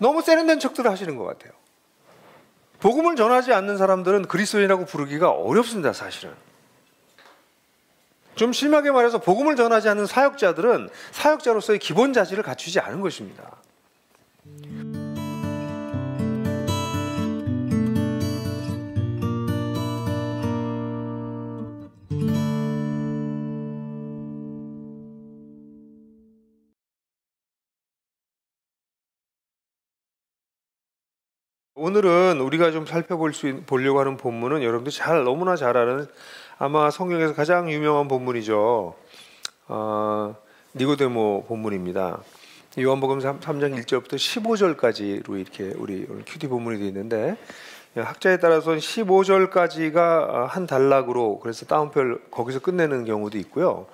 너무 세련된 척들을 하시는 것 같아요. 복음을 전하지 않는 사람들은 그리스도인이라고 부르기가 어렵습니다, 사실은. 좀 심하게 말해서 복음을 전하지 않는 사역자들은 사역자로서의 기본 자질을 갖추지 않은 것입니다. 오늘은 우리가 좀 살펴볼 수 있, 보려고 하는 본문은 여러분들 잘 너무나 잘 아는 아마 성경에서 가장 유명한 본문이죠. 어, 니고데모 본문입니다. 요한복음 3, 장 1절부터 15절까지로 이렇게 우리 오늘 큐티 본문이 되어 있는데 학자에 따라서는 15절까지가 한 단락으로 그래서 따옴표 거기서 끝내는 경우도 있고요.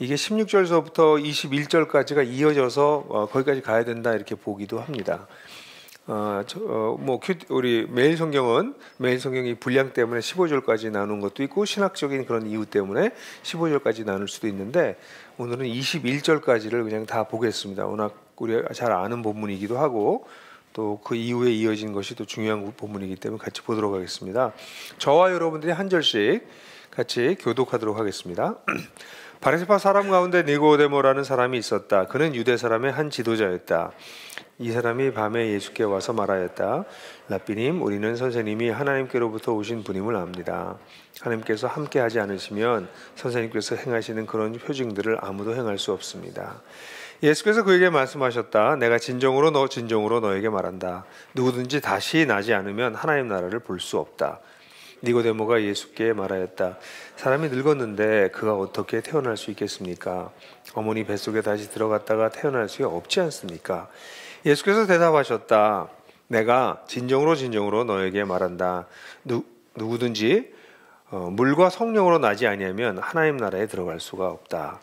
이게 16절서부터 21절까지가 이어져서 어, 거기까지 가야 된다 이렇게 보기도 합니다. 어, 저, 어, 뭐 우리 매일 성경은 매일 성경이 분량 때문에 15절까지 나눈 것도 있고 신학적인 그런 이유 때문에 15절까지 나눌 수도 있는데 오늘은 21절까지를 그냥 다 보겠습니다. 워낙 우리가 잘 아는 본문이기도 하고 또 그 이후에 이어진 것이 또 중요한 본문이기 때문에 같이 보도록 하겠습니다. 저와 여러분들이 한 절씩 같이 교독하도록 하겠습니다. 바리새파 사람 가운데 니고데모라는 사람이 있었다. 그는 유대 사람의 한 지도자였다. 이 사람이 밤에 예수께 와서 말하였다. 라비님, 우리는 선생님이 하나님께로부터 오신 분임을 압니다. 하나님께서 함께하지 않으시면 선생님께서 행하시는 그런 표징들을 아무도 행할 수 없습니다. 예수께서 그에게 말씀하셨다. 내가 진정으로 너 진정으로 너에게 말한다. 누구든지 다시 나지 않으면 하나님 나라를 볼 수 없다. 니고데모가 예수께 말하였다. 사람이 늙었는데 그가 어떻게 태어날 수 있겠습니까? 어머니 뱃속에 다시 들어갔다가 태어날 수 없지 않습니까? 예수께서 대답하셨다. 내가 진정으로 진정으로 너에게 말한다. 누, 누구든지 어, 물과 성령으로 나지 아니하면 하나님 나라에 들어갈 수가 없다.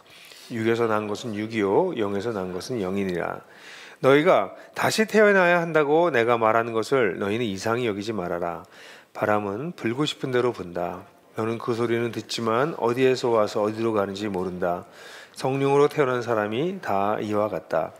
육에서 난 것은 육이요 영에서 난 것은 영이니라. 너희가 다시 태어나야 한다고 내가 말하는 것을 너희는 이상히 여기지 말아라. 바람은 불고 싶은 대로 분다. 너는 그 소리는 듣지만 어디에서 와서 어디로 가는지 모른다. 성령으로 태어난 사람이 다 이와 같다.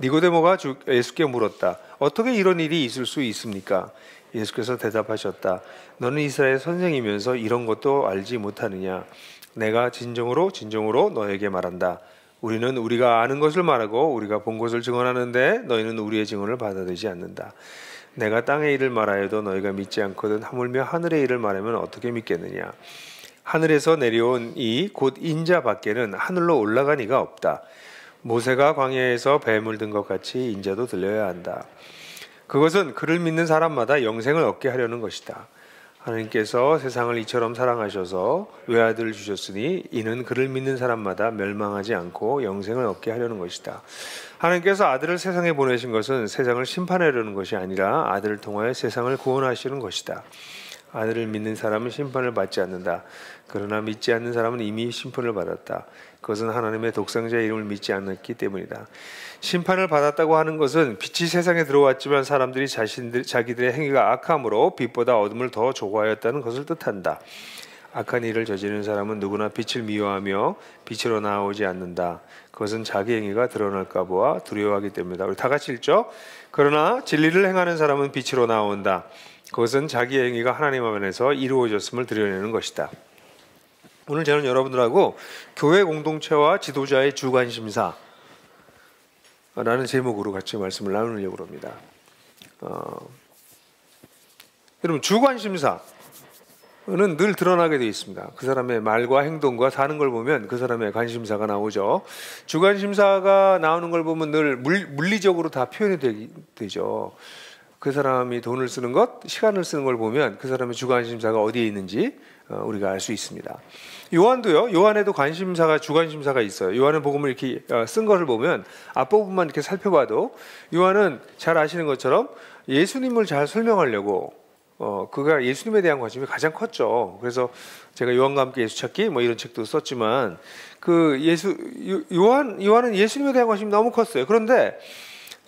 니고데모가 예수께 물었다. 어떻게 이런 일이 있을 수 있습니까? 예수께서 대답하셨다. 너는 이스라엘 선생이면서 이런 것도 알지 못하느냐? 내가 진정으로 진정으로 너에게 말한다. 우리는 우리가 아는 것을 말하고 우리가 본 것을 증언하는데 너희는 우리의 증언을 받아들이지 않는다. 내가 땅의 일을 말하여도 너희가 믿지 않거든 하물며 하늘의 일을 말하면 어떻게 믿겠느냐? 하늘에서 내려온 이 곧 인자 밖에는 하늘로 올라간 이가 없다. 모세가 광야에서 뱀을 든 것 같이 인자도 들려야 한다. 그것은 그를 믿는 사람마다 영생을 얻게 하려는 것이다. 하나님께서 세상을 이처럼 사랑하셔서 외아들을 주셨으니 이는 그를 믿는 사람마다 멸망하지 않고 영생을 얻게 하려는 것이다. 하나님께서 아들을 세상에 보내신 것은 세상을 심판하려는 것이 아니라 아들을 통하여 세상을 구원하시는 것이다. 아들을 믿는 사람은 심판을 받지 않는다. 그러나 믿지 않는 사람은 이미 심판을 받았다. 그것은 하나님의 독생자의 이름을 믿지 않았기 때문이다. 심판을 받았다고 하는 것은 빛이 세상에 들어왔지만 사람들이 자신들 자기들의 행위가 악함으로 빛보다 어둠을 더 좋아하였다는 것을 뜻한다. 악한 일을 저지르는 사람은 누구나 빛을 미워하며 빛으로 나오지 않는다. 그것은 자기 행위가 드러날까 보아 두려워하기 때문이다. 우리 다 같이 읽죠. 그러나 진리를 행하는 사람은 빛으로 나온다. 그것은 자기 행위가 하나님 앞에서 이루어졌음을 드러내는 것이다. 오늘 저는 여러분들하고 교회 공동체와 지도자의 주관심사 라는 제목으로 같이 말씀을 나누려고 합니다. 어, 여러분 주관심사 늘 드러나게 되어 있습니다. 그 사람의 말과 행동과 사는 걸 보면 그 사람의 관심사가 나오죠. 주관심사가 나오는 걸 보면 늘 물, 물리적으로 다 표현이 되, 죠 그 사람이 돈을 쓰는 것, 시간을 쓰는 걸 보면 그 사람의 주관심사가 어디에 있는지 어, 우리가 알 수 있습니다. 요한도요. 요한에도 관심사가 주관심사가 있어요. 요한은 복음을 이렇게 어, 쓴 것을 보면 앞부분만 이렇게 살펴봐도 요한은 잘 아시는 것처럼 예수님을 잘 설명하려고 어, 그가 예수님에 대한 관심이 가장 컸죠. 그래서 제가 요한과 함께 예수 찾기 뭐 이런 책도 썼지만 그 예수 요한 요한은 예수님에 대한 관심이 너무 컸어요. 그런데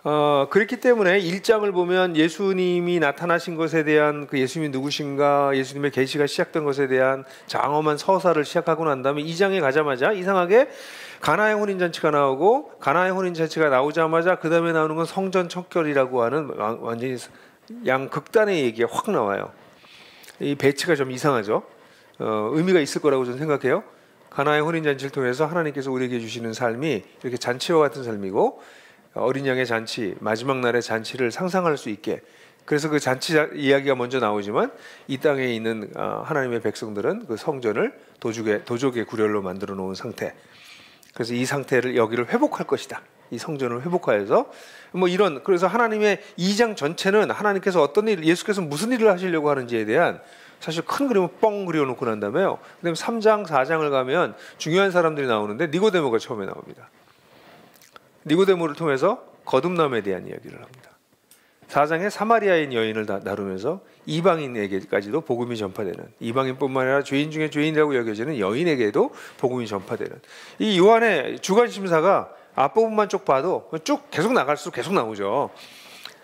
어, 그렇기 때문에 일장을 보면 예수님이 나타나신 것에 대한 그 예수님이 누구신가, 예수님의 계시가 시작된 것에 대한 장엄한 서사를 시작하고 난 다음에 이장에 가자마자 이상하게 가나의 혼인 잔치가 나오고 가나의 혼인 잔치가 나오자마자 그 다음에 나오는 건 성전 척결이라고 하는 완전히 양 극단의 얘기가 확 나와요. 이 배치가 좀 이상하죠. 어, 의미가 있을 거라고 저는 생각해요. 가나의 혼인 잔치를 통해서 하나님께서 우리에게 주시는 삶이 이렇게 잔치와 같은 삶이고 어린 양의 잔치 마지막 날의 잔치를 상상할 수 있게 그래서 그 잔치 이야기가 먼저 나오지만 이 땅에 있는 어, 하나님의 백성들은 그 성전을 도적의 도적의 구렬로 만들어 놓은 상태. 그래서 이 상태를 여기를 회복할 것이다. 이 성전을 회복하여서 뭐 이런 그래서 하나님의 이장 전체는 하나님께서 어떤 일 예수께서 무슨 일을 하시려고 하는지에 대한 사실 큰 그림을 뻥 그려놓고 난 다음에요. 그다음에 3장, 4장을 가면 중요한 사람들이 나오는데 니고데모가 처음에 나옵니다. 니고데모를 통해서 거듭남에 대한 이야기를 합니다. 4장에 사마리아인 여인을 다루면서 이방인에게까지도 복음이 전파되는 이방인뿐만 아니라 죄인 중에 죄인이라고 여겨지는 여인에게도 복음이 전파되는 이 요한의 주간 심사가 앞부분만 쭉 봐도 쭉 계속 나갈수록 계속 나오죠.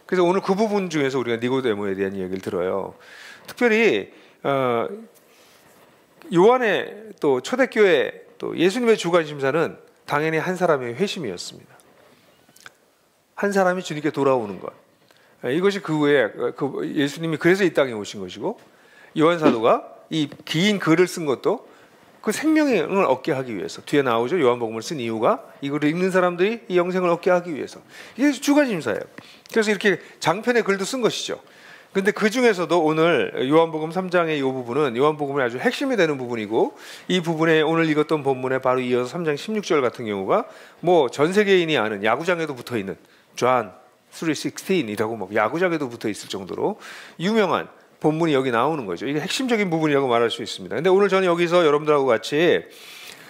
그래서 오늘 그 부분 중에서 우리가 니고데모에 대한 이야기를 들어요. 특별히 어, 요한의 또 초대교회 또 예수님의 주간 심사는 당연히 한 사람의 회심이었습니다. 한 사람이 주님께 돌아오는 것. 이것이 그 후에 그 예수님이 그래서 이 땅에 오신 것이고 요한 사도가 이 긴 글을 쓴 것도 그 생명을 얻게 하기 위해서 뒤에 나오죠 요한복음을 쓴 이유가 이거를 읽는 사람들이 이 영생을 얻게 하기 위해서 이게 주관심사예요. 그래서 이렇게 장편의 글도 쓴 것이죠. 근데 그 중에서도 오늘 요한복음 3장의 이 부분은 요한복음의 아주 핵심이 되는 부분이고 이 부분에 오늘 읽었던 본문에 바로 이어서 3장 16절 같은 경우가 뭐 전 세계인이 아는 야구장에도 붙어 있는 존 316이라고 막 야구장에도 붙어 있을 정도로 유명한 본문이 여기 나오는 거죠. 이게 핵심적인 부분이라고 말할 수 있습니다. 근데 오늘 저는 여기서 여러분들하고 같이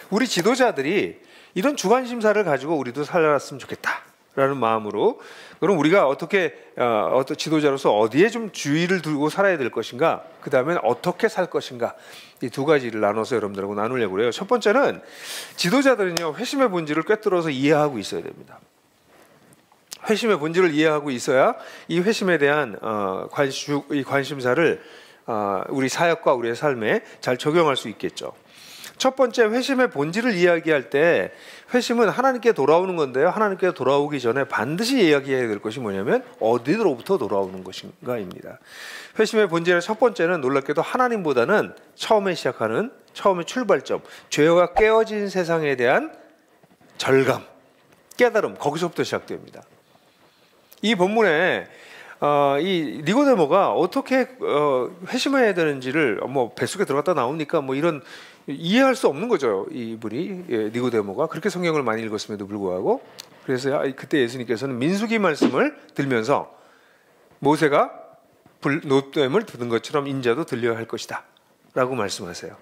우리 지도자들이 이런 주관 심사를 가지고 우리도 살았으면 좋겠다라는 마음으로 그럼 우리가 어떻게 어, 어떤 지도자로서 어디에 좀 주의를 두고 살아야 될 것인가? 그 다음에 어떻게 살 것인가? 이 두 가지를 나눠서 여러분들하고 나누려고 그래요. 첫 번째는 지도자들은요 회심의 본질을 꿰뚫어서 이해하고 있어야 됩니다. 회심의 본질을 이해하고 있어야 이 회심에 대한 어, 관심, 이 관심사를 어, 우리 사역과 우리의 삶에 잘 적용할 수 있겠죠. 첫 번째 회심의 본질을 이야기할 때 회심은 하나님께 돌아오는 건데요. 하나님께 돌아오기 전에 반드시 이야기해야 될 것이 뭐냐면 어디로부터 돌아오는 것인가입니다. 회심의 본질의 첫 번째는 놀랍게도 하나님보다는 처음에 시작하는 처음의 출발점, 죄가 깨어진 세상에 대한 절감, 깨달음 거기서부터 시작됩니다. 이 본문에 어, 이 니고데모가 어떻게 어, 회심해야 되는지를 뭐 뱃속에 들어갔다 나오니까? 뭐 이런 이해할 수 없는 거죠 이분이. 예, 니고데모가. 그렇게 성경을 많이 읽었음에도 불구하고. 그래서 그때 예수님께서는 민수기 말씀을 들면서 모세가 노뱀을 듣는 것처럼 인자도 들려야 할 것이다라고 말씀하세요.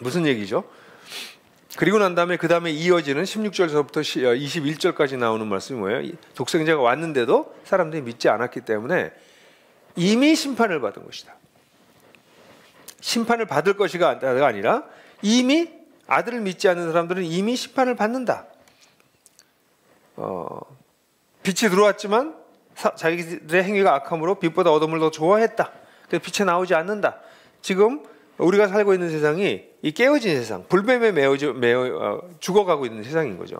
무슨 얘기죠? 그리고 난 다음에 그 다음에 이어지는 16절서부터 21절까지 어, 나오는 말씀이 뭐예요? 독생자가 왔는데도 사람들이 믿지 않았기 때문에 이미 심판을 받은 것이다. 심판을 받을 것이가 아니라 이미 아들을 믿지 않는 사람들은 이미 심판을 받는다. 어, 빛이 들어왔지만 사, 자기들의 행위가 악함으로 빛보다 어둠을 더 좋아했다. 빛에 나오지 않는다. 지금 우리가 살고 있는 세상이 이 깨어진 세상, 불뱀에 매어 매어 어, 죽어가고 있는 세상인 거죠.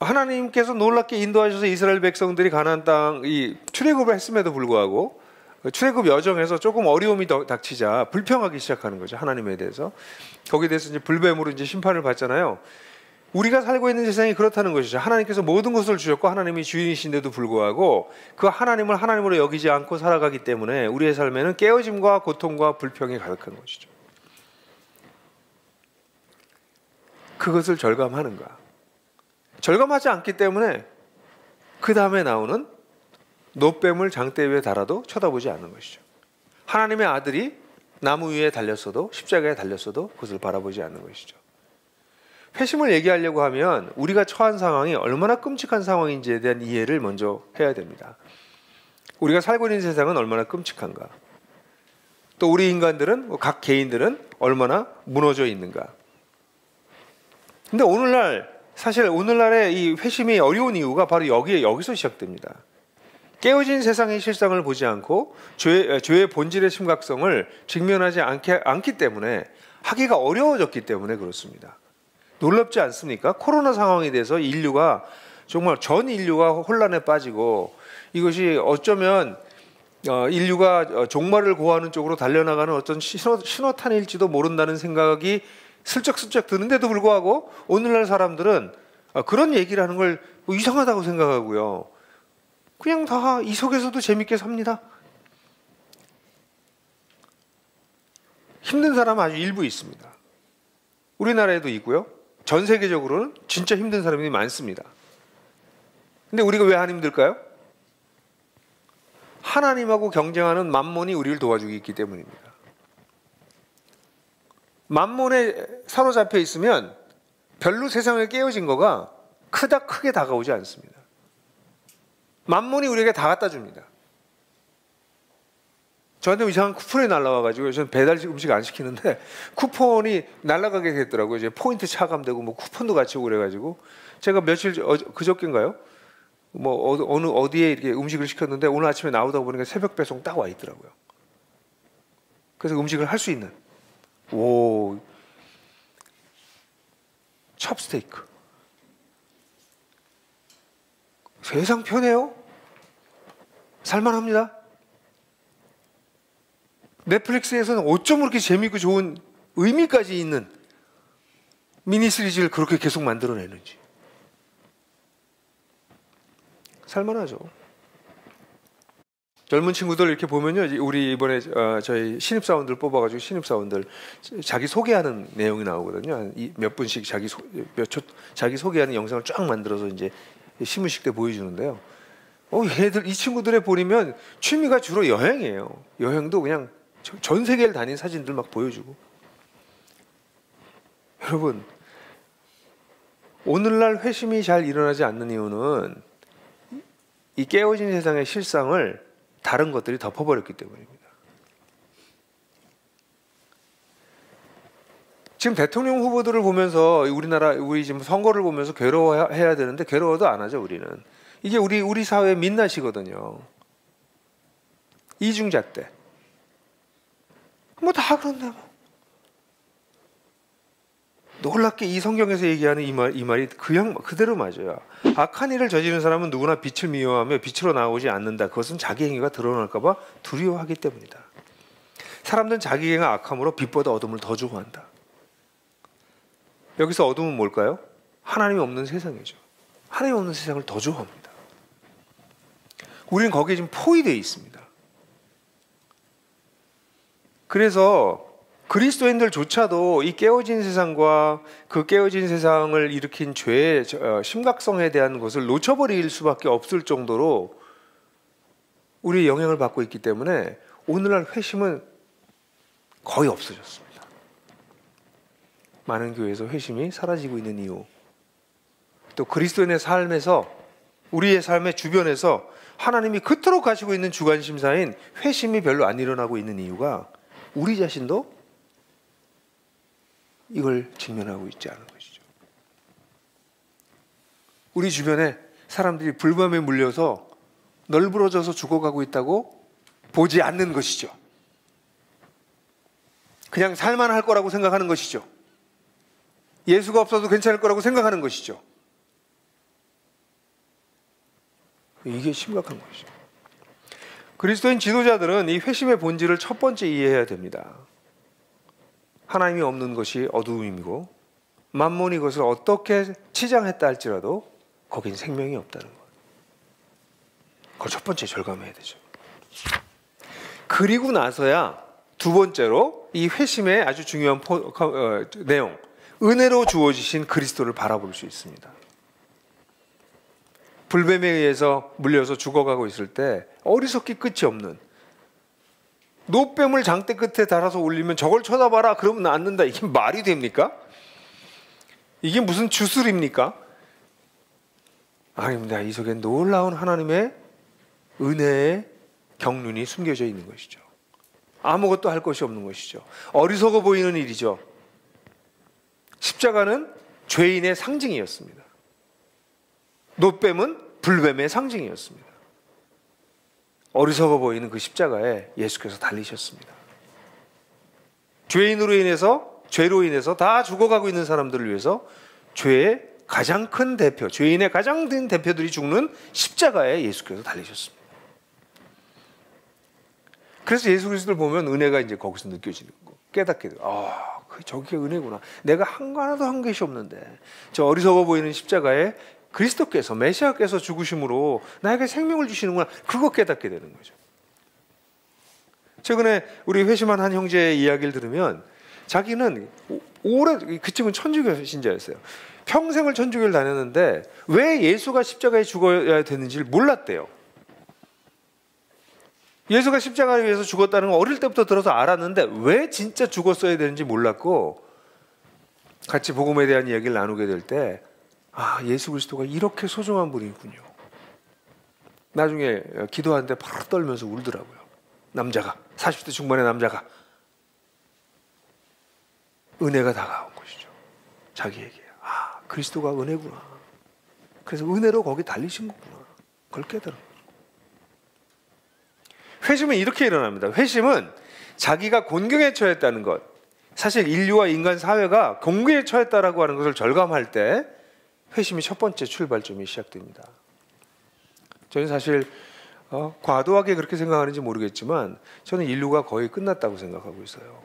하나님께서 놀랍게 인도하셔서 이스라엘 백성들이 가나안 땅 이 출애굽을 했음에도 불구하고 출애굽 여정에서 조금 어려움이 닥치자 불평하기 시작하는 거죠 하나님에 대해서 거기에 대해서 이제 불뱀으로 이제 심판을 받잖아요. 우리가 살고 있는 세상이 그렇다는 것이죠. 하나님께서 모든 것을 주셨고 하나님이 주인이신데도 불구하고 그 하나님을 하나님으로 여기지 않고 살아가기 때문에 우리의 삶에는 깨어짐과 고통과 불평이 가득한 것이죠. 그것을 절감하는가? 절감하지 않기 때문에 그 다음에 나오는 노뱀을 장대 위에 달아도 쳐다보지 않는 것이죠. 하나님의 아들이 나무 위에 달렸어도 십자가에 달렸어도 그것을 바라보지 않는 것이죠. 회심을 얘기하려고 하면 우리가 처한 상황이 얼마나 끔찍한 상황인지에 대한 이해를 먼저 해야 됩니다. 우리가 살고 있는 세상은 얼마나 끔찍한가? 또 우리 인간들은 뭐각 개인들은 얼마나 무너져 있는가? 근데 오늘날 사실 오늘날의 이 회심이 어려운 이유가 바로 여기에 여기서 시작됩니다. 깨어진 세상의 실상을 보지 않고 죄, 죄의 본질의 심각성을 직면하지 않게, 않기 때문에 하기가 어려워졌기 때문에 그렇습니다. 놀랍지 않습니까? 코로나 상황에 대해서 인류가 정말 전 인류가 혼란에 빠지고 이것이 어쩌면 어, 인류가 어, 종말을 고하는 쪽으로 달려나가는 어떤 신호, 신호탄일지도 모른다는 생각이 슬쩍슬쩍 드는데도 불구하고 오늘날 사람들은 어, 그런 얘기를 하는 걸 뭐 이상하다고 생각하고요. 그냥 다 이 속에서도 재밌게 삽니다. 힘든 사람 아주 일부 있습니다. 우리나라에도 있고요. 전 세계적으로는 진짜 힘든 사람이 많습니다. 근데 우리가 왜 안 힘들까요? 하나님하고 경쟁하는 만몬이 우리를 도와주기 있기 때문입니다. 만몬에 사로잡혀 있으면 별로 세상에 깨어진 거가 크다 크게 다가오지 않습니다. 만몬이 우리에게 다 갖다 줍니다. 저한테 이상한 쿠폰이 날라와가지고 저는 배달 음식 안 시키는데 쿠폰이 날라가게 됐더라고요. 이제 포인트 차감되고 뭐 쿠폰도 같이 오고 그래가지고 제가 며칠 어, 그저께인가요? 뭐 어 느 어디에 이렇게 음식을 시켰는데 오늘 아침에 나오다 보니까 새벽 배송 딱 와 있더라고요. 그래서 음식을 할 수 있는 오 첩스테이크 세상 편해요. 살만합니다. 넷플릭스에서는 어쩜 그렇게 재미있고 좋은 의미까지 있는 미니 시리즈를 그렇게 계속 만들어내는지. 살만하죠. 젊은 친구들 이렇게 보면요, 우리 이번에 어, 저희 신입 사원들 뽑아가지고 신입 사원들 자기 소개하는 내용이 나오거든요. 몇 분씩 자기 소, 몇 초 자기 소개하는 영상을 쫙 만들어서 이제 신문식 때 보여주는데요. 어, 얘들 이 친구들의 보면 취미가 주로 여행이에요. 여행도 그냥 전 세계를 다닌 사진들 막 보여주고. 여러분, 오늘날 회심이 잘 일어나지 않는 이유는 이 깨어진 세상의 실상을 다른 것들이 덮어버렸기 때문입니다. 지금 대통령 후보들을 보면서 우리나라 우리 지금 선거를 보면서 괴로워해야 되는데 괴로워도 안 하죠 우리는 이게 우리 우리 사회의 민낯이거든요. 이중자 때. 뭐 다 그런데 뭐. 놀랍게 이 성경에서 얘기하는 이 말, 이 말이 그냥 그대로 맞아요. 악한 일을 저지른 사람은 누구나 빛을 미워하며 빛으로 나오지 않는다. 그것은 자기 행위가 드러날까봐 두려워하기 때문이다. 사람들은 자기 행위가 악함으로 빛보다 어둠을 더 좋아한다. 여기서 어둠은 뭘까요? 하나님이 없는 세상이죠. 하나님 없는 세상을 더 좋아합니다. 우리는 거기에 지금 포위되어 있습니다. 그래서 그리스도인들조차도 이 깨어진 세상과 그 깨어진 세상을 일으킨 죄의 어, 심각성에 대한 것을 놓쳐버릴 수밖에 없을 정도로 우리의 영향을 받고 있기 때문에 오늘날 회심은 거의 없어졌습니다. 많은 교회에서 회심이 사라지고 있는 이유, 또 그리스도인의 삶에서 우리의 삶의 주변에서 하나님이 그토록 가지고 있는 주관 심사인 회심이 별로 안 일어나고 있는 이유가 우리 자신도 이걸 직면하고 있지 않은 것이죠. 우리 주변에 사람들이 불밤에 물려서 널브러져서 죽어가고 있다고 보지 않는 것이죠. 그냥 살만할 거라고 생각하는 것이죠. 예수가 없어도 괜찮을 거라고 생각하는 것이죠. 이게 심각한 것이죠. 그리스도인 지도자들은 이 회심의 본질을 첫 번째 이해해야 됩니다. 하나님이 없는 것이 어두움이고 만몬이 것을 어떻게 치장했다 할지라도 거긴 생명이 없다는 것. 그걸 첫 번째 절감해야 되죠. 그리고 나서야 두 번째로 이 회심의 아주 중요한 포, 어, 내용, 은혜로 주어지신 그리스도를 바라볼 수 있습니다. 불뱀에 의해서 물려서 죽어가고 있을 때 어리석기 끝이 없는 노뱀을 장대 끝에 달아서 올리면 저걸 쳐다봐라 그러면 낫는다 이게 말이 됩니까? 이게 무슨 주술입니까? 아닙니다. 이 속에 놀라운 하나님의 은혜의 경륜이 숨겨져 있는 것이죠. 아무것도 할 것이 없는 것이죠. 어리석어 보이는 일이죠. 십자가는 죄인의 상징이었습니다. 노뱀은 불뱀의 상징이었습니다. 어리석어 보이는 그 십자가에 예수께서 달리셨습니다. 죄인으로 인해서 죄로 인해서 다 죽어가고 있는 사람들을 위해서 죄의 가장 큰 대표, 죄인의 가장 큰 대표들이 죽는 십자가에 예수께서 달리셨습니다. 그래서 예수 그리스도를 보면 은혜가 이제 거기서 느껴지는 거, 깨닫게 돼요. 아, 저게 은혜구나. 내가 한 거 하나도 한 것이 없는데 저 어리석어 보이는 십자가에 그리스도께서 메시아께서 죽으심으로 나에게 생명을 주시는구나. 그거 깨닫게 되는 거죠. 최근에 우리 회심한 한 형제의 이야기를 들으면 자기는 오래 그 친구는 천주교 신자였어요. 평생을 천주교를 다녔는데 왜 예수가 십자가에 죽어야 되는지를 몰랐대요. 예수가 십자가에 위해서 죽었다는 걸 어릴 때부터 들어서 알았는데 왜 진짜 죽었어야 되는지 몰랐고 같이 복음에 대한 이야기를 나누게 될 때 아, 예수 그리스도가 이렇게 소중한 분이군요. 나중에 기도하는데 바로 떨면서 울더라고요. 남자가 40대 중반의 남자가 은혜가 다가온 것이죠. 자기에게 아 그리스도가 은혜구나. 그래서 은혜로 거기 달리신 거구나. 그걸 깨달은 회심은 이렇게 일어납니다. 회심은 자기가 곤경에 처했다는 것. 사실 인류와 인간 사회가 공경에 처했다라고 하는 것을 절감할 때 회심이 첫 번째 출발점이 시작됩니다. 저는 사실 어, 과도하게 그렇게 생각하는지 모르겠지만 저는 인류가 거의 끝났다고 생각하고 있어요.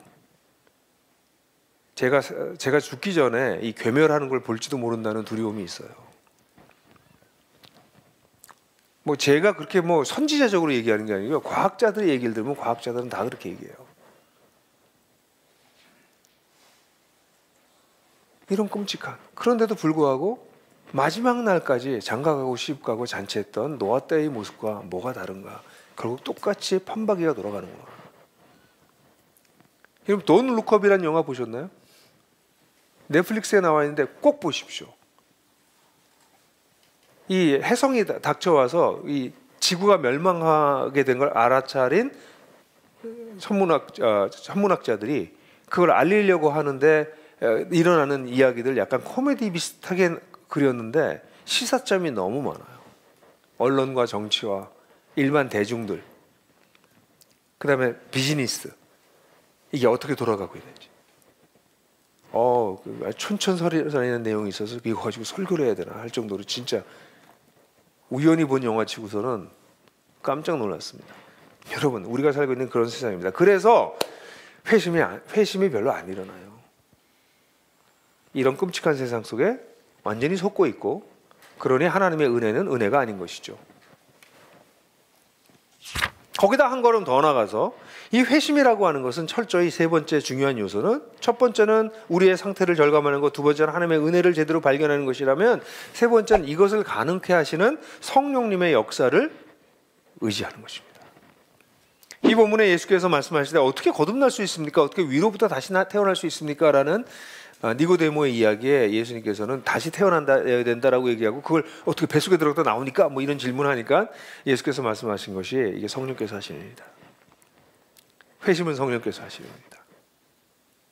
제가 제가 죽기 전에 이 괴멸하는 걸 볼지도 모른다는 두려움이 있어요. 뭐 제가 그렇게 뭐 선지자적으로 얘기하는 게 아니고요. 과학자들의 얘기를 들으면 과학자들은 다 그렇게 얘기해요. 이런 끔찍한 그런데도 불구하고 마지막 날까지 장가가고 시집가고 잔치했던 노아 때의 모습과 뭐가 다른가? 결국 똑같이 판박이가 돌아가는구나. 여러분 돈 룩업이라는 영화 보셨나요? 넷플릭스에 나와 있는데 꼭 보십시오. 이 해성이 닥쳐와서 이 지구가 멸망하게 된 걸 알아차린 천문학 어, 천문학자들이 그걸 알리려고 하는데 어, 일어나는 이야기들 약간 코미디 비슷하게 그렸는데 시사점이 너무 많아요. 언론과 정치와 일반 대중들, 그 다음에 비즈니스 이게 어떻게 돌아가고 있는지. 어, 그 촌천설이라는 내용이 있어서 이거 가지고 설교를 해야 되나 할 정도로 진짜 우연히 본 영화 치고서는 깜짝 놀랐습니다. 여러분, 우리가 살고 있는 그런 세상입니다. 그래서 회심이 회심이 별로 안 일어나요. 이런 끔찍한 세상 속에 완전히 속고 있고 그러니 하나님의 은혜는 은혜가 아닌 것이죠. 거기다 한 걸음 더 나가서 이 회심이라고 하는 것은 철저히 세 번째 중요한 요소는 첫 번째는 우리의 상태를 절감하는 것, 두 번째는 하나님의 은혜를 제대로 발견하는 것이라면 세 번째는 이것을 가능케 하시는 성령님의 역사를 의지하는 것입니다. 이 본문에 예수께서 말씀하실 때 어떻게 거듭날 수 있습니까? 어떻게 위로부터 다시 태어날 수 있습니까? 라는 아, 니고데모의 이야기에 예수님께서는 다시 태어난다 된다라고 얘기하고 그걸 어떻게 뱃속에 들어갔다 나오니까 뭐 이런 질문하니까 예수께서 말씀하신 것이 이게 성령께서 하시는 일이다. 회심은 성령께서 하시는 일이다.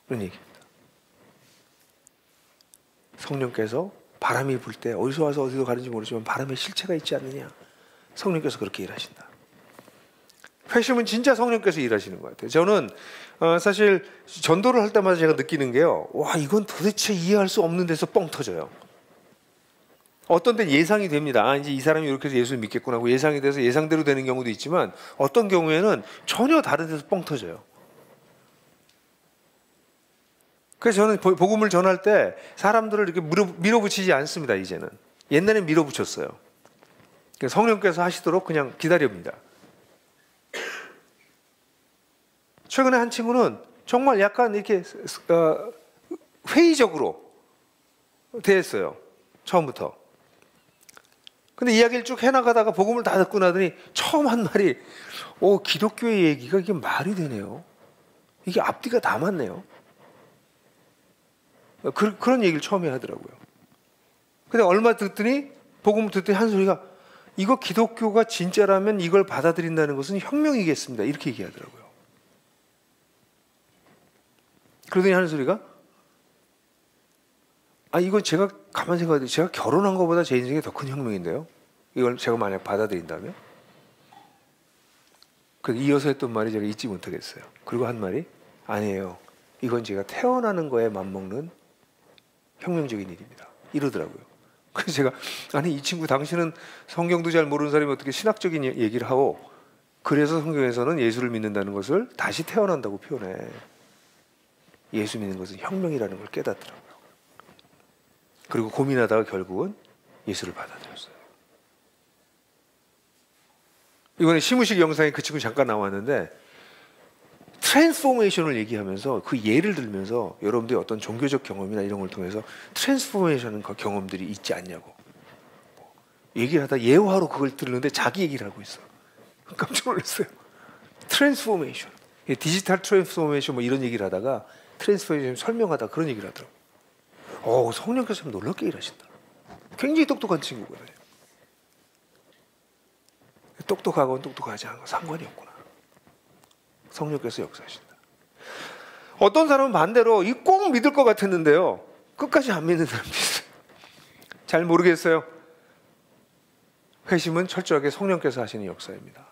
그런 얘기입니다. 성령께서 바람이 불 때 어디서 와서 어디로 가는지 모르지만 바람에 실체가 있지 않느냐. 성령께서 그렇게 일하신다. 회심은 진짜 성령께서 일하시는 것 같아요. 저는 어, 사실 전도를 할 때마다 제가 느끼는 게요. 와 이건 도대체 이해할 수 없는 데서 뻥 터져요. 어떤 때 예상이 됩니다. 아, 이제 이 사람이 이렇게 해서 예수를 믿겠구나 하고 예상이 돼서 예상대로 되는 경우도 있지만 어떤 경우에는 전혀 다른 데서 뻥 터져요. 그래서 저는 복음을 전할 때 사람들을 이렇게 밀어붙이지 않습니다. 이제는 옛날엔 밀어붙였어요. 성령께서 하시도록 그냥 기다립니다. 최근에 한 친구는 정말 약간 이렇게 어, 회의적으로 대했어요. 처음부터. 근데 이야기를 쭉 해나가다가 복음을 다 듣고 나더니 처음 한 말이 오 기독교의 얘기가 이게 말이 되네요. 이게 앞뒤가 다 맞네요. 그, 그런 얘기를 처음에 하더라고요. 근데 얼마 듣더니 복음을 듣더니 한 소리가 이거 기독교가 진짜라면 이걸 받아들인다는 것은 혁명이겠습니다. 이렇게 얘기하더라고요. 그러더니 하는 소리가 아 이건 제가 가만 생각해도 제가 결혼한 것보다 제 인생에 더 큰 혁명인데요. 이걸 제가 만약 받아들인다면 그 이어서 했던 말이 제가 잊지 못하겠어요. 그리고 한 말이 아니에요. 이건 제가 태어나는 거에 맞먹는 혁명적인 일입니다. 이러더라고요. 그래서 제가 아니 이 친구 당신은 성경도 잘 모르는 사람이 어떻게 신학적인 얘기를 하고 그래서 성경에서는 예수를 믿는다는 것을 다시 태어난다고 표현해. 예수 믿는 것은 혁명이라는 걸 깨닫더라고요. 그리고 고민하다가 결국은 예수를 받아들였어요. 이번에 시무식 영상에 그 친구 잠깐 나왔는데 transformation을 얘기하면서 그 예를 들면서 여러분들이 어떤 종교적 경험이나 이런 걸 통해서 transformation 경험들이 있지 않냐고 얘기를 하다 예화로 그걸 들었는데 자기 얘기를 하고 있어. 깜짝 놀랐어요. transformation, 디지털 transformation 뭐 이런 얘기를 하다가 transformation 설명하다 그런 얘기를 하더라고. 어 성령께서 놀랍게 일하신다. 굉장히 똑똑한 친구거든요. 똑똑하건 똑똑하지 건 상관이 없구나. 성령께서 역사하신다. 어떤 사람은 반대로 이 꼭 믿을 것 같았는데요. 끝까지 안 믿는 사람도 있어요. 잘 모르겠어요. 회심은 철저하게 성령께서 하시는 역사입니다.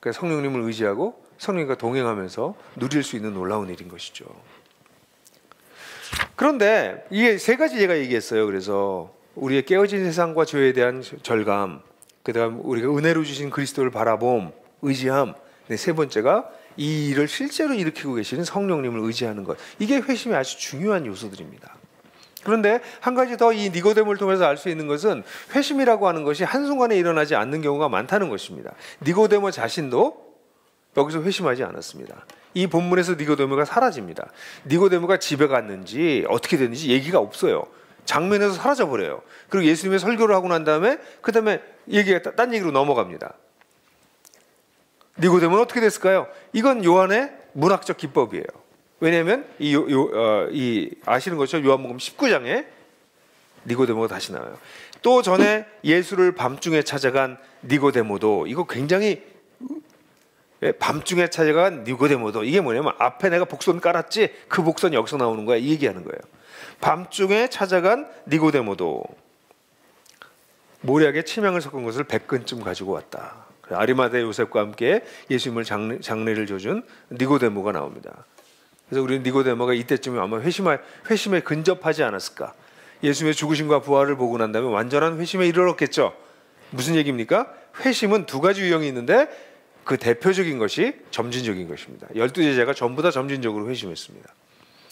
그래서 성령님을 의지하고 성령과 동행하면서 누릴 수 있는 놀라운 일인 것이죠. 그런데 이게 세 가지 제가 얘기했어요. 그래서 우리의 깨어진 세상과 죄에 대한 절감, 그다음 우리가 은혜로 주신 그리스도를 바라봄, 의지함. 네, 세 번째가 이 일을 실제로 일으키고 계시는 성령님을 의지하는 것. 이게 회심의 아주 중요한 요소들입니다. 그런데 한 가지 더 이 니고데모를 통해서 알 수 있는 것은 회심이라고 하는 것이 한순간에 일어나지 않는 경우가 많다는 것입니다. 니고데모 자신도 여기서 회심하지 않았습니다. 이 본문에서 니고데모가 사라집니다. 니고데모가 집에 갔는지 어떻게 됐는지 얘기가 없어요. 장면에서 사라져 버려요. 그리고 예수님의 설교를 하고 난 다음에 그 다음에 얘기가 딴 얘기로 넘어갑니다. 니고데모는 어떻게 됐을까요? 이건 요한의 문학적 기법이에요. 왜냐하면 이, 요, 어, 이 아시는 것처럼 요한복음 19장에 니고데모가 다시 나와요. 또 전에 예수를 밤중에 찾아간 니고데모도 이거 굉장히 예, 밤중에 찾아간 니고데모도 이게 뭐냐면 앞에 내가 복선 깔았지 그 복선 여기서 나오는 거야 이 얘기하는 거예요. 밤중에 찾아간 니고데모도 모략에 치명을 섞은 것을 100근쯤 가지고 왔다. 아리마대 요셉과 함께 예수님을 장례, 장례를 줘준 니고데모가 나옵니다. 그래서 우리 니고데모가 이때쯤에 아마 회심할, 회심에 근접하지 않았을까. 예수님의 죽으심과 부활을 보고 난 다음에 완전한 회심에 이르렀겠죠. 무슨 얘기입니까? 회심은 두 가지 유형이 있는데 그 대표적인 것이 점진적인 것입니다. 열두 제자가 전부 다 점진적으로 회심했습니다.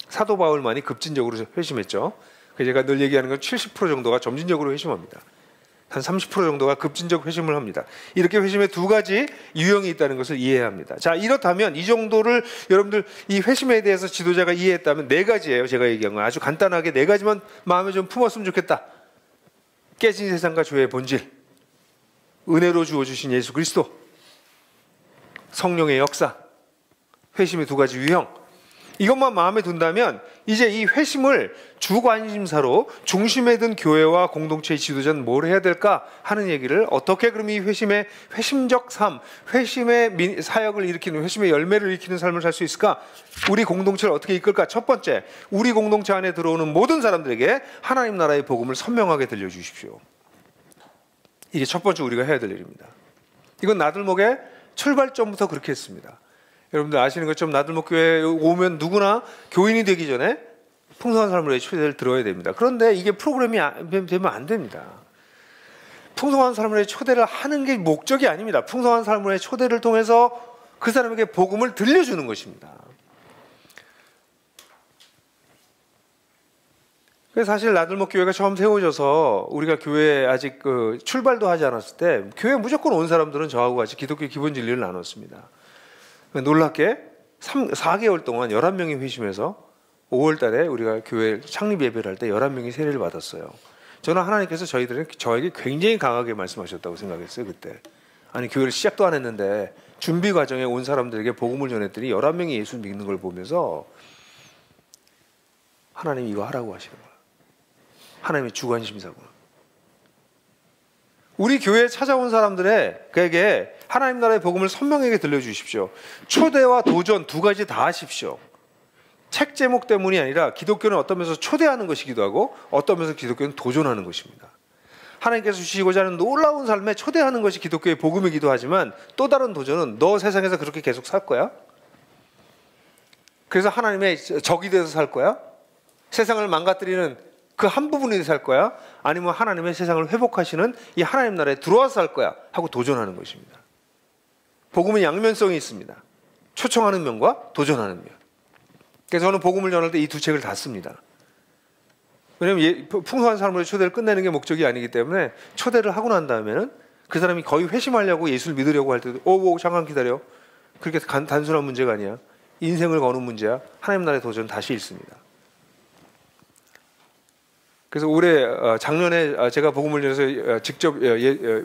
사도 바울만이 급진적으로 회심했죠. 제가 늘 얘기하는 건 70% 정도가 점진적으로 회심합니다. 한 30% 정도가 급진적 회심을 합니다. 이렇게 회심의 두 가지 유형이 있다는 것을 이해해야 합니다. 자, 이렇다면 이 정도를 여러분들 이 회심에 대해서 지도자가 이해했다면 네 가지예요. 제가 얘기한 건 아주 간단하게 네 가지만 마음에 좀 품었으면 좋겠다. 깨진 세상과 죄의 본질, 은혜로 주어 주신 예수 그리스도, 성령의 역사, 회심의 두 가지 유형, 이것만 마음에 둔다면 이제 이 회심을 주관심사로 중심에 든 교회와 공동체의 지도자는 뭘 해야 될까 하는 얘기를 어떻게 그럼 이 회심의 회심적 삶, 회심의 사역을 일으키는 회심의 열매를 일으키는 삶을 살 수 있을까? 우리 공동체를 어떻게 이끌까? 첫 번째, 우리 공동체 안에 들어오는 모든 사람들에게 하나님 나라의 복음을 선명하게 들려주십시오. 이게 첫 번째 우리가 해야 될 일입니다. 이건 나들목의 출발점부터 그렇게 했습니다. 여러분들 아시는 것처럼 나들목교회 오면 누구나 교인이 되기 전에 풍성한 삶을 위해 초대를 들어야 됩니다. 그런데 이게 프로그램이 되면 안 됩니다. 풍성한 삶을 위해 초대를 하는 게 목적이 아닙니다. 풍성한 삶을 위해 초대를 통해서 그 사람에게 복음을 들려주는 것입니다. 그래서 사실 나들목 교회가 처음 세워져서 우리가 교회에 아직 그 출발도 하지 않았을 때 교회 무조건 온 사람들은 저하고 같이 기독교 기본 진리를 나눴습니다. 놀랍게 3, 4개월 동안 11명이 회심해서 5월 달에 우리가 교회 창립 예배를 할 때 11명이 세례를 받았어요. 저는 하나님께서 저희들은 저에게 굉장히 강하게 말씀하셨다고 생각했어요, 그때. 아니, 교회를 시작도 안 했는데 준비 과정에 온 사람들에게 복음을 전했더니 11명이 예수 믿는 걸 보면서 하나님 이거 하라고 하시는 거야. 하나님의 주관심사구나. 우리 교회에 찾아온 사람들에게 하나님 나라의 복음을 선명하게 들려주십시오. 초대와 도전 두 가지 다 하십시오. 책 제목 때문이 아니라 기독교는 어떤 면에서 초대하는 것이기도 하고 어떤 면에서 기독교는 도전하는 것입니다. 하나님께서 주시고자 하는 놀라운 삶에 초대하는 것이 기독교의 복음이기도 하지만 또 다른 도전은 너 세상에서 그렇게 계속 살 거야? 그래서 하나님의 적이 돼서 살 거야? 세상을 망가뜨리는 그 한 부분이 돼서 살 거야? 아니면 하나님의 세상을 회복하시는 이 하나님 나라에 들어와서 살 거야? 하고 도전하는 것입니다. 복음은 양면성이 있습니다. 초청하는 면과 도전하는 면. 그래서 저는 복음을 전할 때 이 두 책을 다 씁니다. 왜냐하면 예, 풍성한 사람으로 초대를 끝내는 게 목적이 아니기 때문에 초대를 하고 난 다음에는 그 사람이 거의 회심하려고 예수를 믿으려고 할 때도 오오 잠깐 기다려. 그렇게 간, 단순한 문제가 아니야. 인생을 거는 문제야. 하나님 나라의 도전 다시 읽습니다. 그래서 올해 어, 작년에 어, 제가 복음을 전해서 어, 직접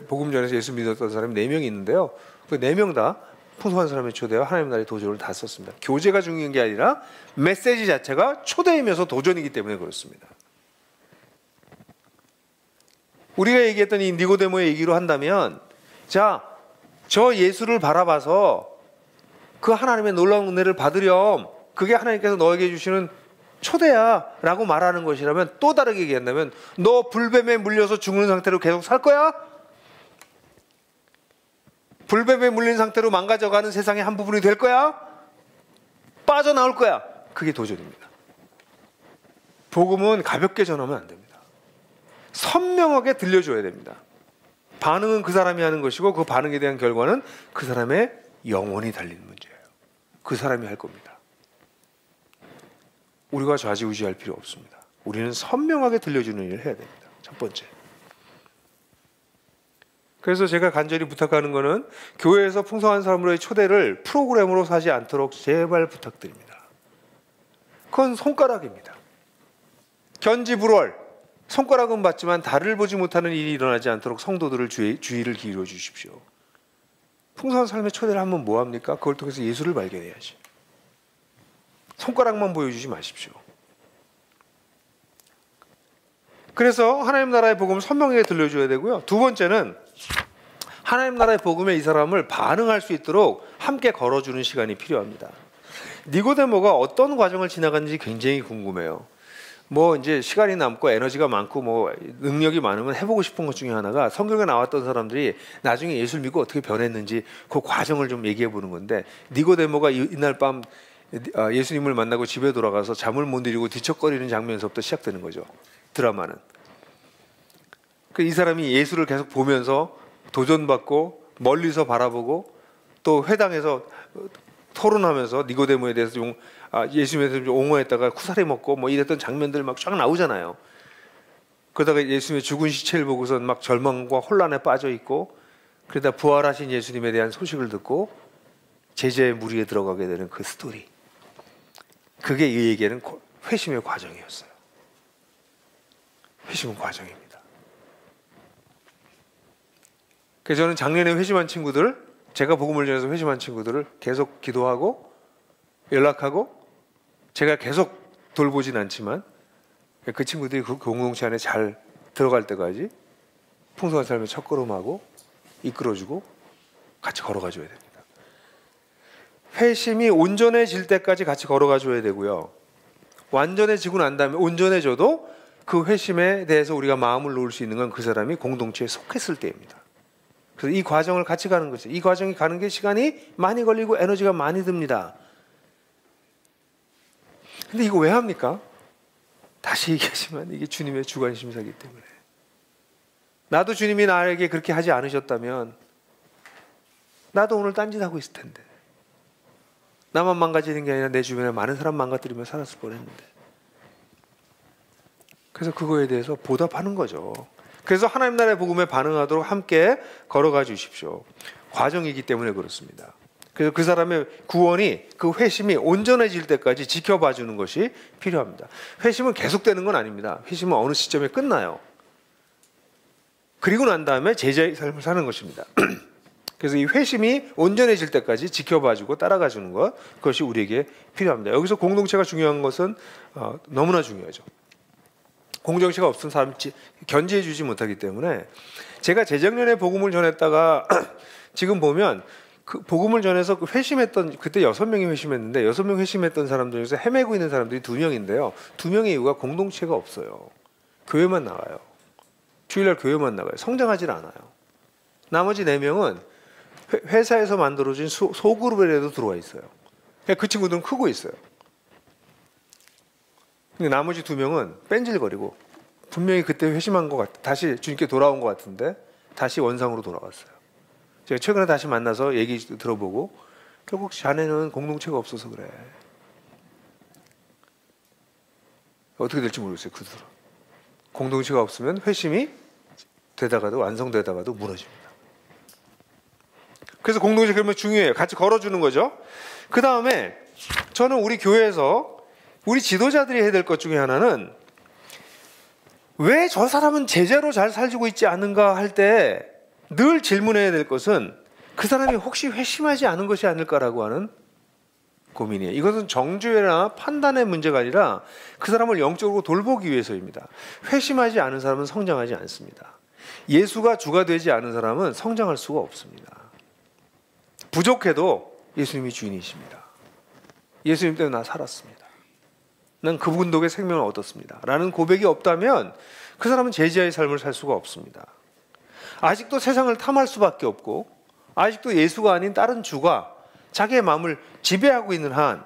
복음 전해서 예수 믿었던 사람이 네 명이 있는데요. 그 네 명 다 풍성한 사람의 초대와 하나님 나라의 도전을 다 썼습니다. 교제가 중요한 게 아니라 메시지 자체가 초대이면서 도전이기 때문에 그렇습니다. 우리가 얘기했던 이 니고데모의 얘기로 한다면 자, 저 예수를 바라봐서 그 하나님의 놀라운 은혜를 받으렴. 그게 하나님께서 너에게 주시는 초대야 라고 말하는 것이라면 또 다르게 얘기한다면 너 불뱀에 물려서 죽는 상태로 계속 살 거야? 불뱀에 물린 상태로 망가져가는 세상의 한 부분이 될 거야? 빠져나올 거야? 그게 도전입니다. 복음은 가볍게 전하면 안 됩니다. 선명하게 들려줘야 됩니다. 반응은 그 사람이 하는 것이고 그 반응에 대한 결과는 그 사람의 영혼이 달린 문제예요. 그 사람이 할 겁니다. 우리가 좌지우지할 필요 없습니다. 우리는 선명하게 들려주는 일을 해야 됩니다. 첫 번째. 그래서 제가 간절히 부탁하는 것은 교회에서 풍성한 사람으로의 초대를 프로그램으로 사지 않도록 제발 부탁드립니다. 그건 손가락입니다. 견지불월 손가락은 받지만 달을 보지 못하는 일이 일어나지 않도록 성도들을 주의, 주의를 기울여 주십시오. 풍성한 삶의 초대를 하면 뭐 합니까? 그걸 통해서 예수를 발견해야지. 손가락만 보여주지 마십시오. 그래서 하나님 나라의 복음을 선명하게 들려줘야 되고요. 두 번째는 하나님 나라의 복음에 이 사람을 반응할 수 있도록 함께 걸어주는 시간이 필요합니다. 니고데모가 어떤 과정을 지나갔는지 굉장히 궁금해요. 뭐 이제 시간이 남고 에너지가 많고 뭐 능력이 많으면 해보고 싶은 것 중에 하나가 성경에 나왔던 사람들이 나중에 예수를 믿고 어떻게 변했는지 그 과정을 좀 얘기해 보는 건데 니고데모가 이날 밤 아, 예수님을 만나고 집에 돌아가서 잠을 못 이루고 뒤척거리는 장면에서부터 시작되는 거죠 드라마는 그 이 사람이 예수를 계속 보면서 도전받고 멀리서 바라보고 또 회당에서 토론하면서 니고데모에 대해서 좀 아, 예수님에 대해서 좀 옹호했다가 쿠사리 먹고 뭐 이랬던 장면들 막 쫙 나오잖아요. 그러다가 예수님의 죽은 시체를 보고서 막 절망과 혼란에 빠져 있고 그러다 부활하신 예수님에 대한 소식을 듣고 제자의 무리에 들어가게 되는 그 스토리. 그게 이에게는 회심의 과정이었어요. 회심은 과정입니다. 그래서 저는 작년에 회심한 친구들, 제가 복음을 전해서 회심한 친구들을 계속 기도하고 연락하고 제가 계속 돌보진 않지만 그 친구들이 그 공동체 안에 잘 들어갈 때까지 풍성한 삶의 첫걸음하고 이끌어주고 같이 걸어가 줘야 됩니다. 회심이 온전해질 때까지 같이 걸어가 줘야 되고요. 완전해지고 난 다음에 온전해져도 그 회심에 대해서 우리가 마음을 놓을 수 있는 건 그 사람이 공동체에 속했을 때입니다. 그래서 이 과정을 같이 가는 거죠. 이 과정이 가는 게 시간이 많이 걸리고 에너지가 많이 듭니다. 근데 이거 왜 합니까? 다시 얘기하지만 이게 주님의 주관 심사기 때문에. 나도 주님이 나에게 그렇게 하지 않으셨다면 나도 오늘 딴짓하고 있을 텐데. 나만 망가지는 게 아니라 내 주변에 많은 사람 망가뜨리며 살았을 뻔했는데. 그래서 그거에 대해서 보답하는 거죠. 그래서 하나님 나라의 복음에 반응하도록 함께 걸어가 주십시오. 과정이기 때문에 그렇습니다. 그래서 그 사람의 구원이 그 회심이 온전해질 때까지 지켜봐 주는 것이 필요합니다. 회심은 계속되는 건 아닙니다. 회심은 어느 시점에 끝나요. 그리고 난 다음에 제자의 삶을 사는 것입니다. 그래서 이 회심이 온전해질 때까지 지켜봐주고 따라가 주는 것 그것이 우리에게 필요합니다. 여기서 공동체가 중요한 것은 어, 너무나 중요하죠. 공동체가 없으면 사람 견제해주지 못하기 때문에 제가 재작년에 복음을 전했다가 지금 보면 그 복음을 전해서 그 회심했던 그때 여섯 명이 회심했는데 여섯 명 회심했던 사람들 중에서 헤매고 있는 사람들이 두 명인데요. 두 명의 이유가 공동체가 없어요. 교회만 나가요. 주일날 교회만 나가요. 성장하지 않아요. 나머지 네 명은 회사에서 만들어진 소, 소그룹에라도 들어와 있어요. 그 친구들은 크고 있어요. 근데 나머지 두 명은 뺀질거리고 분명히 그때 회심한 것 같아. 다시 주님께 돌아온 것 같은데 다시 원상으로 돌아갔어요. 제가 최근에 다시 만나서 얘기 들어보고 결국 자네는 공동체가 없어서 그래. 어떻게 될지 모르겠어요. 그들은 공동체가 없으면 회심이 되다가도 완성되다가도 무너집니다. 그래서 공동체 그러면 중요해요. 같이 걸어주는 거죠. 그 다음에 저는 우리 교회에서 우리 지도자들이 해야 될 것 중에 하나는 왜 저 사람은 제자로 잘 살고 있지 않은가 할 때 늘 질문해야 될 것은 그 사람이 혹시 회심하지 않은 것이 아닐까라고 하는 고민이에요. 이것은 정죄나 판단의 문제가 아니라 그 사람을 영적으로 돌보기 위해서입니다. 회심하지 않은 사람은 성장하지 않습니다. 예수가 주가 되지 않은 사람은 성장할 수가 없습니다. 부족해도 예수님이 주인이십니다. 예수님 때문에 나 살았습니다. 난 그분 덕에 생명을 얻었습니다. 라는 고백이 없다면 그 사람은 제자의 삶을 살 수가 없습니다. 아직도 세상을 탐할 수밖에 없고 아직도 예수가 아닌 다른 주가 자기의 마음을 지배하고 있는 한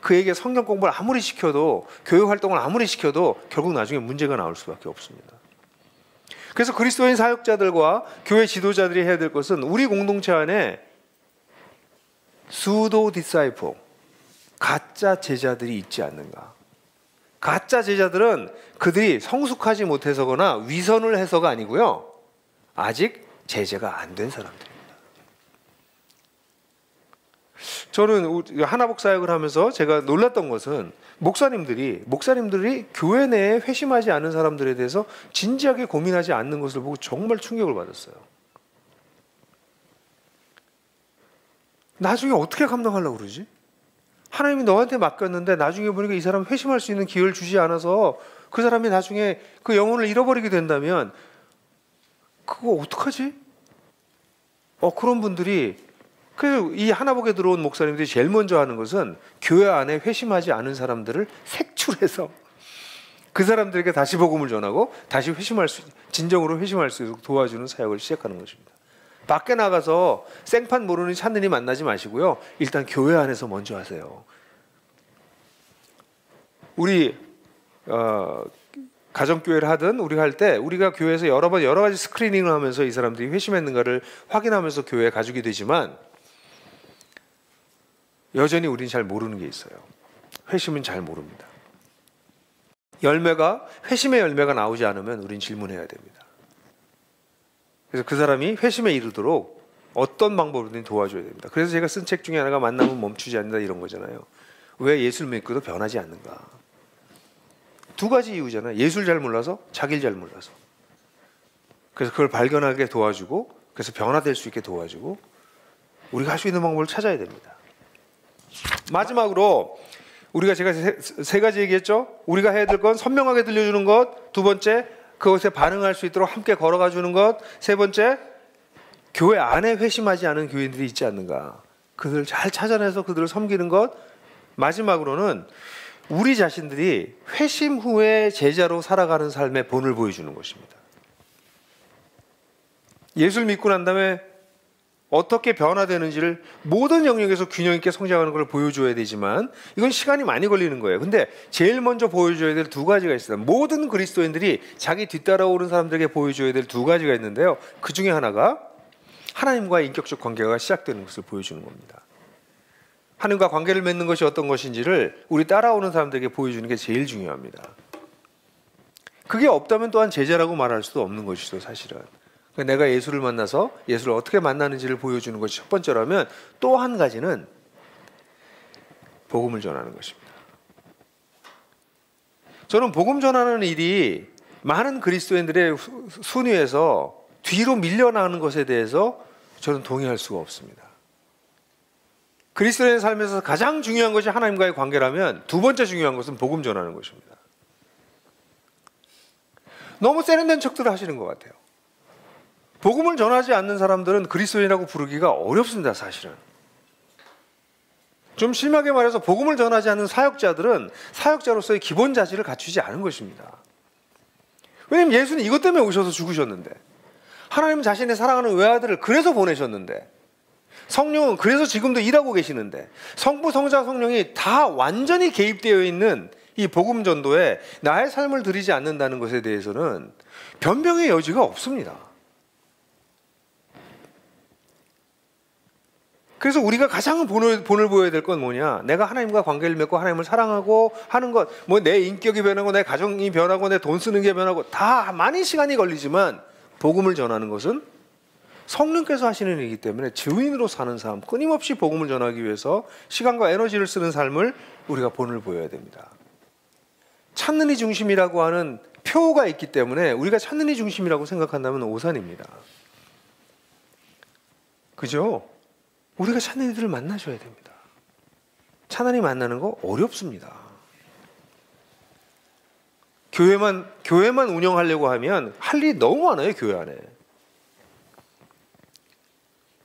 그에게 성경 공부를 아무리 시켜도 교육 활동을 아무리 시켜도 결국 나중에 문제가 나올 수밖에 없습니다. 그래서 그리스도인 사역자들과 교회 지도자들이 해야 될 것은 우리 공동체 안에 수도 디사이포 가짜 제자들이 있지 않는가? 가짜 제자들은 그들이 성숙하지 못해서거나 위선을 해서가 아니고요. 아직 제재가 안 된 사람들입니다. 저는 하나복 사역을 하면서 제가 놀랐던 것은 목사님들이 목사님들이 교회 내에 회심하지 않은 사람들에 대해서 진지하게 고민하지 않는 것을 보고 정말 충격을 받았어요. 나중에 어떻게 감당하려고 그러지? 하나님이 너한테 맡겼는데 나중에 보니까 이 사람 회심할 수 있는 기회를 주지 않아서 그 사람이 나중에 그 영혼을 잃어버리게 된다면 그거 어떡하지? 어, 그런 분들이 그이 하나복에 들어온 목사님들이 제일 먼저 하는 것은 교회 안에 회심하지 않은 사람들을 색출해서 그 사람들에게 다시 복음을 전하고 다시 회심할 수 진정으로 회심할 수 있도록 도와주는 사역을 시작하는 것입니다. 밖에 나가서 생판 모르는 찬들이 만나지 마시고요. 일단 교회 안에서 먼저 하세요. 우리 어, 가정교회를 하든 우리가 할 때 우리가 교회에서 여러 번 여러 가지 스크리닝을 하면서 이 사람들이 회심했는가를 확인하면서 교회에 가족이 되지만 여전히 우리는 잘 모르는 게 있어요. 회심은 잘 모릅니다. 열매가 회심의 열매가 나오지 않으면 우린 질문해야 됩니다. 그래서 그 사람이 회심에 이르도록 어떤 방법으로든 도와줘야 됩니다. 그래서 제가 쓴 책 중에 하나가 만남은 멈추지 않는다 이런 거잖아요. 왜 예술 믿고도 변하지 않는가? 두 가지 이유잖아요. 예술 잘 몰라서 자기를 잘 몰라서. 그래서 그걸 발견하게 도와주고 그래서 변화될 수 있게 도와주고 우리가 할 수 있는 방법을 찾아야 됩니다. 마지막으로 우리가 제가 세, 세 가지 얘기했죠. 우리가 해야 될 건 선명하게 들려주는 것. 두 번째 그것에 반응할 수 있도록 함께 걸어가 주는 것. 세 번째 교회 안에 회심하지 않은 교인들이 있지 않는가. 그들을 잘 찾아내서 그들을 섬기는 것. 마지막으로는 우리 자신들이 회심 후에 제자로 살아가는 삶의 본을 보여주는 것입니다. 예수를 믿고 난 다음에 어떻게 변화되는지를 모든 영역에서 균형 있게 성장하는 걸 보여줘야 되지만 이건 시간이 많이 걸리는 거예요. 근데 제일 먼저 보여줘야 될 두 가지가 있어요. 모든 그리스도인들이 자기 뒤따라오는 사람들에게 보여줘야 될 두 가지가 있는데요. 그 중에 하나가 하나님과의 인격적 관계가 시작되는 것을 보여주는 겁니다. 하나님과 관계를 맺는 것이 어떤 것인지를 우리 따라오는 사람들에게 보여주는 게 제일 중요합니다. 그게 없다면 또한 제자라고 말할 수도 없는 것이죠, 사실은. 그러니까 내가 예수를 만나서 예수를 어떻게 만나는지를 보여주는 것이 첫 번째라면 또 한 가지는 복음을 전하는 것입니다. 저는 복음 전하는 일이 많은 그리스도인들의 순위에서 뒤로 밀려나는 것에 대해서 저는 동의할 수가 없습니다. 그리스도인 삶에서 가장 중요한 것이 하나님과의 관계라면 두 번째 중요한 것은 복음 전하는 것입니다. 너무 세련된 척들을 하시는 것 같아요. 복음을 전하지 않는 사람들은 그리스도인이라고 부르기가 어렵습니다, 사실은. 좀 심하게 말해서 복음을 전하지 않는 사역자들은 사역자로서의 기본 자질을 갖추지 않은 것입니다. 왜냐면 예수는 이것 때문에 오셔서 죽으셨는데, 하나님 자신의 사랑하는 외아들을 그래서 보내셨는데, 성령은 그래서 지금도 일하고 계시는데, 성부, 성자, 성령이 다 완전히 개입되어 있는 이 복음 전도에 나의 삶을 들이지 않는다는 것에 대해서는 변명의 여지가 없습니다. 그래서 우리가 가장 본을, 본을 보여야 될 건 뭐냐? 내가 하나님과 관계를 맺고 하나님을 사랑하고 하는 것, 뭐 내 인격이 변하고 내 가정이 변하고 내 돈 쓰는 게 변하고 다 많이 시간이 걸리지만 복음을 전하는 것은 성령께서 하시는 일이기 때문에 증인으로 사는 삶, 끊임없이 복음을 전하기 위해서 시간과 에너지를 쓰는 삶을 우리가 본을 보여야 됩니다. 찾는 이 중심이라고 하는 표가 있기 때문에 우리가 찾는 이 중심이라고 생각한다면 오산입니다. 그죠? 우리가 이들을 만나셔야 됩니다. 차라리 만나는 거 어렵습니다. 교회만 교회만 운영하려고 하면 할 일이 너무 많아요 교회 안에.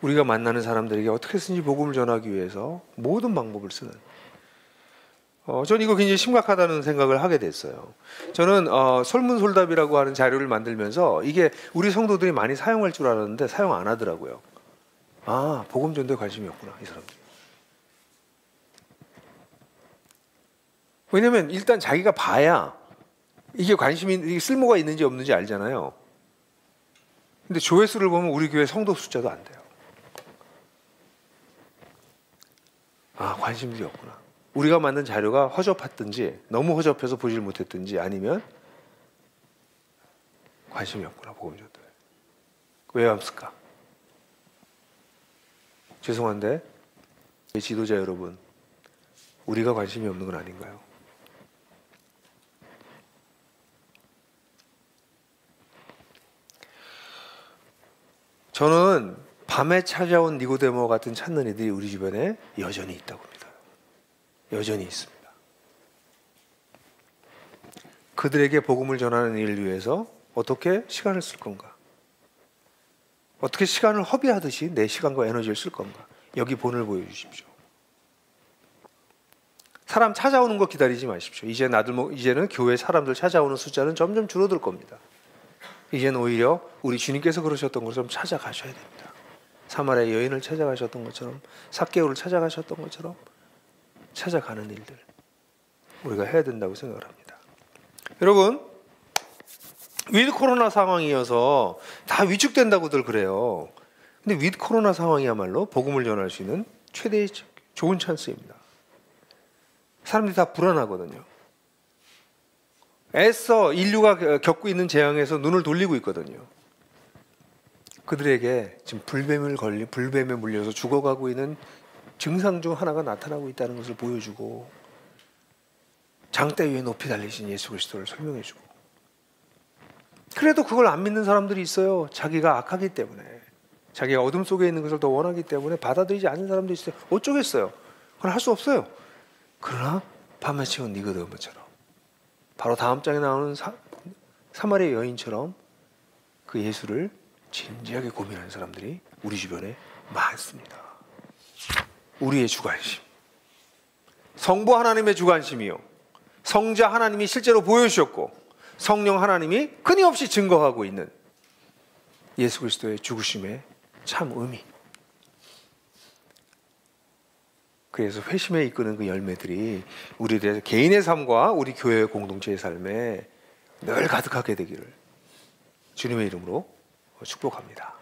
우리가 만나는 사람들에게 어떻게든지 복음을 전하기 위해서 모든 방법을 쓰는. 어, 전 이거 굉장히 심각하다는 생각을 하게 됐어요. 저는 어, 설문솔답이라고 하는 자료를 만들면서 이게 우리 성도들이 많이 사용할 줄 알았는데 사용 안 하더라고요. 아, 복음 전도에 관심이 없구나, 이 사람들. 왜냐면 일단 자기가 봐야 이게 관심이 이게 쓸모가 있는지 없는지 알잖아요. 근데 조회수를 보면 우리 교회 성도 숫자도 안 돼요. 아, 관심들이 없구나. 우리가 만든 자료가 허접했든지 너무 허접해서 보질 못했든지 아니면 관심이 없구나 복음 전도에. 왜 없을까? 죄송한데 지도자 여러분, 우리가 관심이 없는 건 아닌가요? 저는 밤에 찾아온 니고데모 같은 찾는 이들이 우리 주변에 여전히 있다고 합니다. 여전히 있습니다. 그들에게 복음을 전하는 일을 위해서 어떻게 시간을 쓸 건가? 어떻게 시간을 허비하듯이 내 시간과 에너지를 쓸 건가? 여기 본을 보여주십시오. 사람 찾아오는 거 기다리지 마십시오. 이제 나들 뭐 이제는 교회 사람들 찾아오는 숫자는 점점 줄어들 겁니다. 이제는 오히려 우리 주님께서 그러셨던 것처럼 찾아가셔야 됩니다. 사마리아 여인을 찾아가셨던 것처럼 삭개오를 찾아가셨던 것처럼 찾아가는 일들 우리가 해야 된다고 생각을 합니다. 여러분 with 코로나 상황이어서 다 위축된다고들 그래요. 근데 with 코로나 상황이야말로 복음을 전할 수 있는 최대의 좋은 찬스입니다. 사람들이 다 불안하거든요. 애써 인류가 겪고 있는 재앙에서 눈을 돌리고 있거든요. 그들에게 지금 불뱀을 걸리 불뱀에 물려서 죽어가고 있는 증상 중 하나가 나타나고 있다는 것을 보여주고 장대 위에 높이 달리신 예수 그리스도를 설명해주고 그래도 그걸 안 믿는 사람들이 있어요. 자기가 악하기 때문에 자기가 어둠 속에 있는 것을 더 원하기 때문에 받아들이지 않는 사람도 있어요. 어쩌겠어요. 그건 할수 없어요. 그러나 밤에 채운 니거데모처럼 바로 다음 장에 나오는 사, 사마리아 여인처럼 그 예수를 진지하게 고민하는 사람들이 우리 주변에 많습니다. 우리의 주관심. 성부 하나님의 주관심이요. 성자 하나님이 실제로 보여주셨고 성령 하나님이 끊임없이 증거하고 있는 예수 그리스도의 죽으심의 참 의미. 그래서 회심에 이끄는 그 열매들이 우리들의 개인의 삶과 우리 교회 공동체의 삶에 늘 가득하게 되기를 주님의 이름으로 축복합니다.